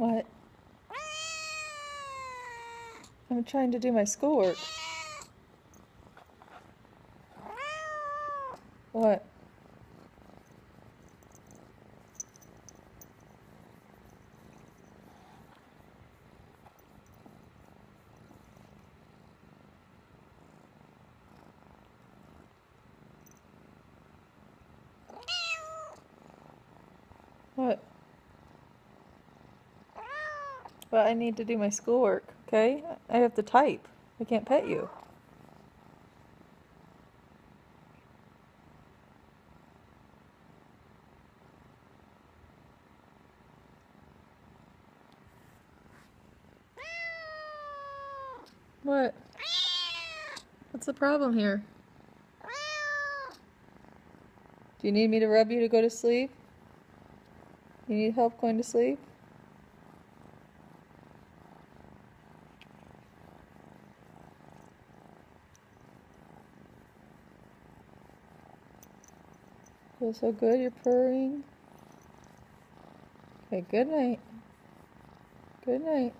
What? I'm trying to do my schoolwork. What? What? But I need to do my schoolwork, okay? I have to type. I can't pet you. What? What's the problem here? Do you need me to rub you to go to sleep? You need help going to sleep? Feel so good, you're purring. Okay, good night. Good night.